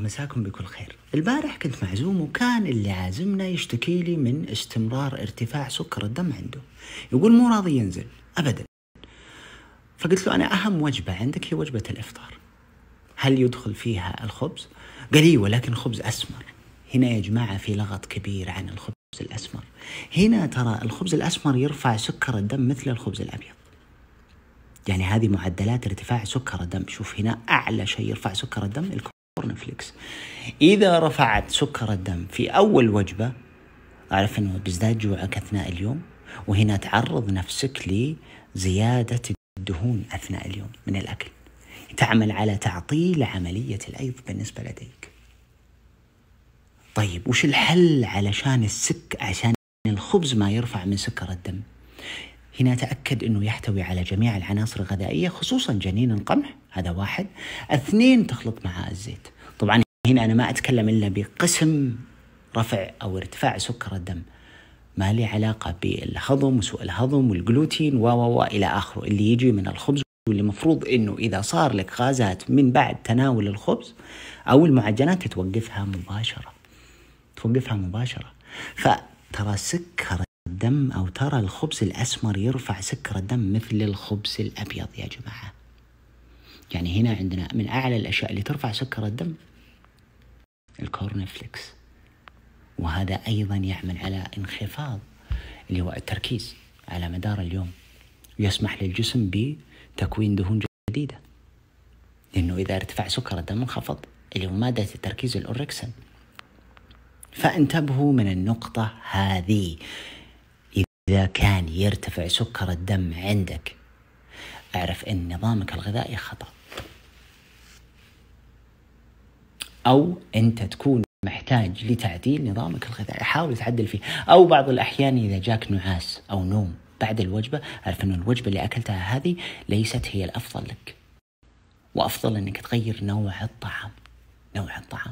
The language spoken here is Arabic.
مساكم بكل خير. البارح كنت معزوم وكان اللي عازمنا يشتكي لي من استمرار ارتفاع سكر الدم عنده. يقول مو راضي ينزل. أبدا. فقلت له أنا أهم وجبة عندك هي وجبة الإفطار. هل يدخل فيها الخبز؟ قال لي ولكن خبز أسمر. هنا يا جماعة في لغط كبير عن الخبز الأسمر. هنا ترى الخبز الأسمر يرفع سكر الدم مثل الخبز الأبيض. يعني هذه معدلات ارتفاع سكر الدم. شوف هنا أعلى شيء يرفع سكر الدم الكورن فليكس إذا رفعت سكر الدم في أول وجبة أعرف أنه بيزداد جوعك أثناء اليوم وهنا تعرض نفسك لزيادة الدهون أثناء اليوم من الأكل. تعمل على تعطيل عملية الأيض بالنسبة لديك. طيب وش الحل علشان السك عشان الخبز ما يرفع من سكر الدم؟ هنا تأكد أنه يحتوي على جميع العناصر الغذائية خصوصا جنين القمح هذا واحد. اثنين تخلط معاه الزيت. طبعا هنا أنا ما أتكلم إلا بقسم رفع أو ارتفاع سكر الدم. ما لي علاقة بالهضم وسوء الهضم والجلوتين و و إلى آخره. اللي يجي من الخبز واللي مفروض إنه إذا صار لك غازات من بعد تناول الخبز أو المعجنات توقفها مباشرة. توقفها مباشرة. فترى سكر الدم أو ترى الخبز الأسمر يرفع سكر الدم مثل الخبز الأبيض يا جماعة. يعني هنا عندنا من أعلى الأشياء اللي ترفع سكر الدم ال corn flakes وهذا أيضا يعمل على انخفاض اللي هو التركيز على مدار اليوم ويسمح للجسم بتكوين دهون جديدة. لأنه إذا ارتفع سكر الدم انخفض اللي هو مادة التركيز ال orexin فانتبهوا من النقطة هذه. إذا كان يرتفع سكر الدم عندك أعرف إن نظامك الغذائي خطأ. أو أنت تكون محتاج لتعديل نظامك الغذائي. حاول تعدل فيه. أو بعض الأحيان إذا جاك نعاس أو نوم بعد الوجبة أعرف انه الوجبة اللي أكلتها هذه ليست هي الأفضل لك. وأفضل أنك تغير نوع الطعام. نوع الطعام.